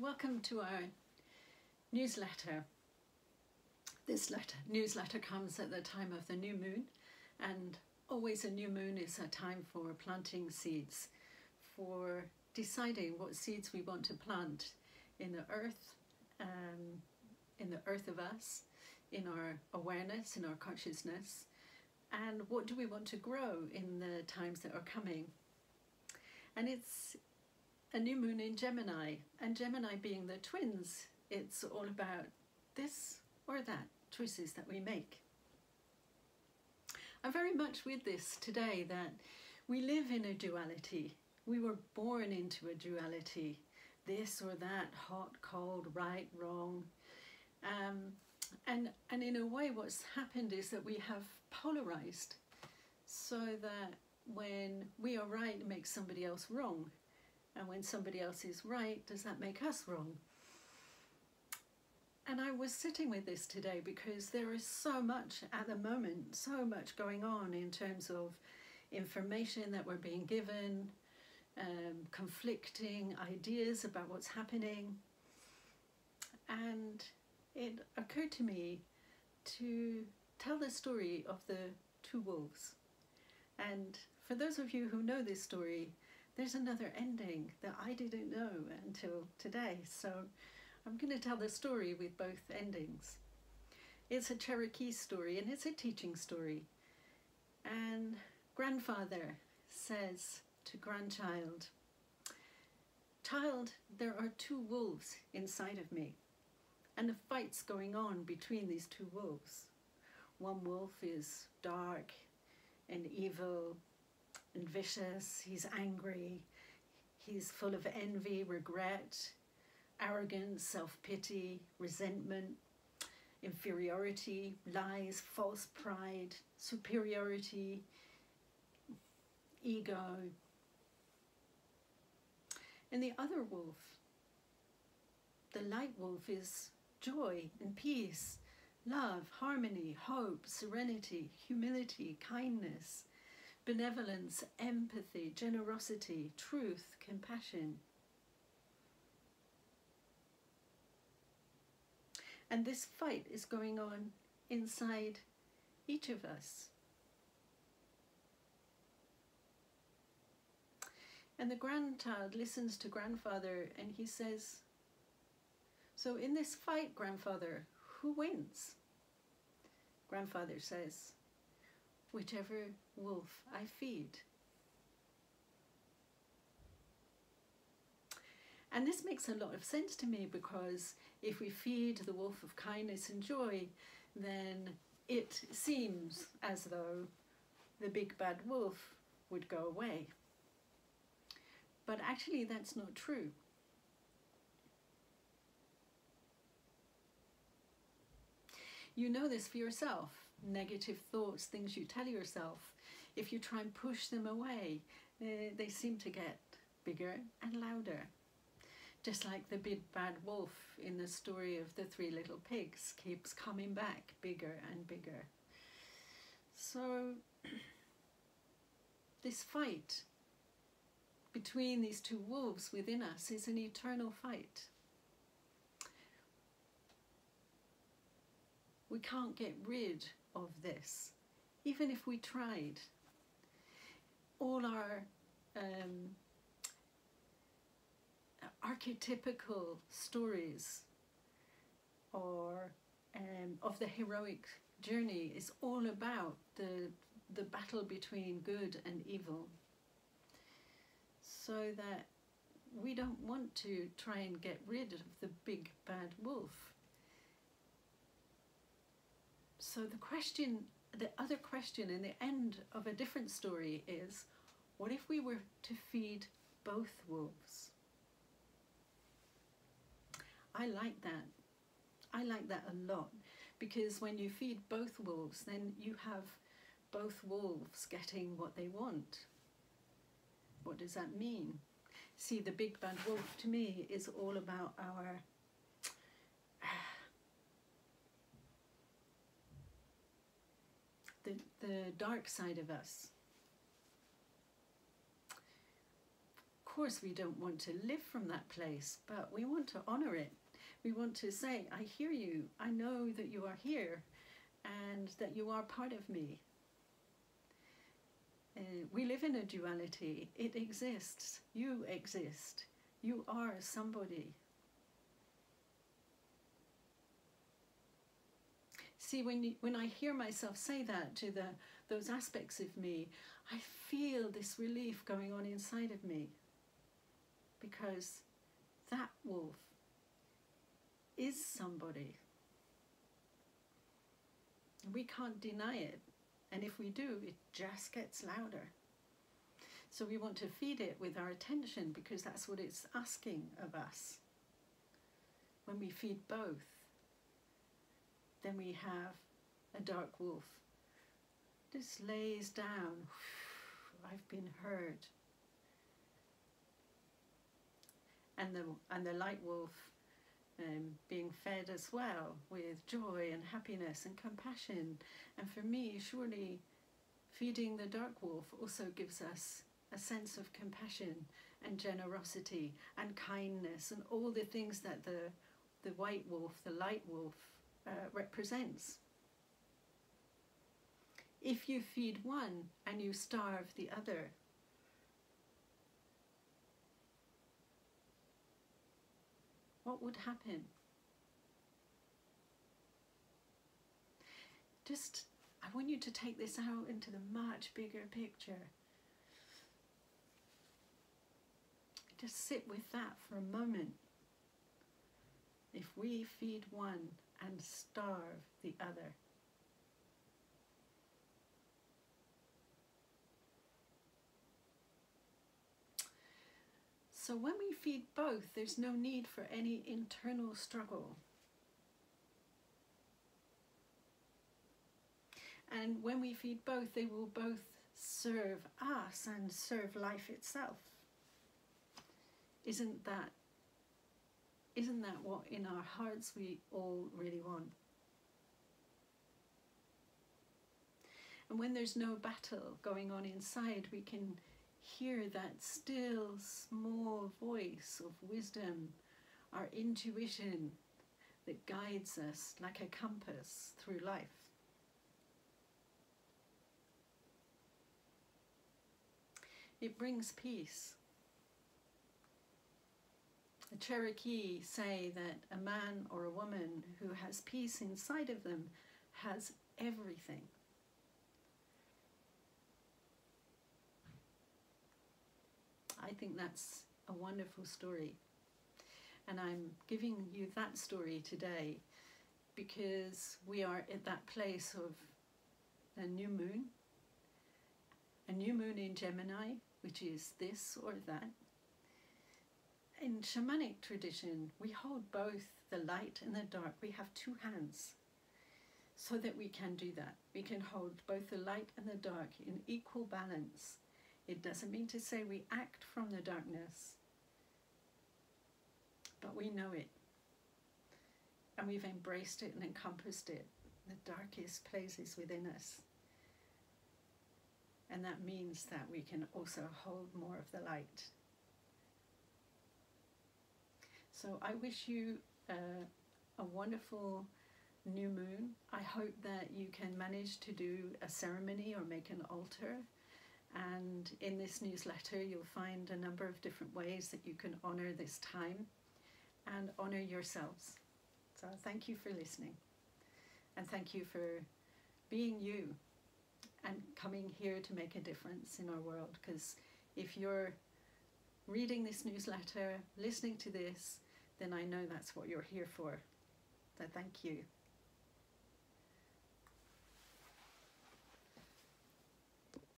Welcome to our newsletter. This letter, newsletter comes at the time of the new moon, and always a new moon is a time for planting seeds, for deciding what seeds we want to plant in the earth, um, in the earth of us, in our awareness, in our consciousness, and what do we want to grow in the times that are coming. And it's a new moon in Gemini, and Gemini being the twins, it's all about this or that choices that we make. I'm very much with this today that we live in a duality. We were born into a duality this or that, hot, cold, right, wrong. Um, and, and in a way, what's happened is that we have polarized so that when we are right, it makes somebody else wrong. And when somebody else is right, does that make us wrong? And I was sitting with this today because there is so much at the moment, so much going on in terms of information that we're being given, um, conflicting ideas about what's happening. And it occurred to me to tell the story of the two wolves. And for those of you who know this story, there's another ending that I didn't know until today. So I'm going to tell the story with both endings. It's a Cherokee story and it's a teaching story. And grandfather says to grandchild, Child, there are two wolves inside of me, and a fight's going on between these two wolves. One wolf is dark and evil and vicious, he's angry, he's full of envy, regret, arrogance, self pity, resentment, inferiority, lies, false pride, superiority, ego. And the other wolf, the light wolf, is joy and peace, love, harmony, hope, serenity, humility, kindness, benevolence, empathy, generosity, truth, compassion. And this fight is going on inside each of us. And the grandchild listens to grandfather and he says, So in this fight, grandfather, who wins? Grandfather says, Whichever wolf I feed. And this makes a lot of sense to me because if we feed the wolf of kindness and joy, then it seems as though the big bad wolf would go away. But actually, that's not true. You know this for yourself. Negative thoughts, things you tell yourself, if you try and push them away, they, they seem to get bigger and louder. Just like the big bad wolf in the story of the three little pigs keeps coming back bigger and bigger. So, this fight between these two wolves within us is an eternal fight. We can't get rid of this, even if we tried. All our um, archetypical stories or um, of the heroic journey is all about the the battle between good and evil so that we don't want to try and get rid of the big bad wolf. So the question, the other question in the end of a different story is, what if we were to feed both wolves? I like that. I like that a lot because when you feed both wolves, then you have both wolves getting what they want. What does that mean? See, the big bad wolf to me is all about our the, the dark side of us. Of course, we don't want to live from that place, but we want to honor it. We want to say, I hear you. I know that you are here and that you are part of me. Uh, we live in a duality. It exists. You exist. You are somebody. See, when, you, when I hear myself say that to the, those aspects of me, I feel this relief going on inside of me because that wolf is somebody. We can't deny it. And if we do, it just gets louder. So we want to feed it with our attention because that's what it's asking of us. When we feed both, then we have a dark wolf. This lays down. I've been heard. And the and the light wolf um, being fed as well with joy and happiness and compassion. And for me, surely feeding the dark wolf also gives us a sense of compassion and generosity and kindness and all the things that the, the white wolf, the light wolf, uh, represents. If you feed one and you starve the other, what would happen? Just, I want you to take this out into the much bigger picture. Just sit with that for a moment. If we feed one and starve the other, So when we feed both, there's no need for any internal struggle. And when we feed both, they will both serve us and serve life itself. Isn't that isn't that what in our hearts we all really want? And when there's no battle going on inside, we can hear that still small voice of wisdom, our intuition that guides us like a compass through life. It brings peace. The Cherokee say that a man or a woman who has peace inside of them has everything. I think that's a wonderful story. And I'm giving you that story today because we are at that place of a new moon, a new moon in Gemini, which is this or that. In shamanic tradition, we hold both the light and the dark. We have two hands so that we can do that. We can hold both the light and the dark in equal balance it doesn't mean to say we act from the darkness, but we know it. And we've embraced it and encompassed it, the darkest places within us. And that means that we can also hold more of the light. So I wish you uh, a wonderful new moon. I hope that you can manage to do a ceremony or make an altar and in this newsletter, you'll find a number of different ways that you can honour this time and honour yourselves. So thank you for listening. And thank you for being you and coming here to make a difference in our world. Because if you're reading this newsletter, listening to this, then I know that's what you're here for. So thank you.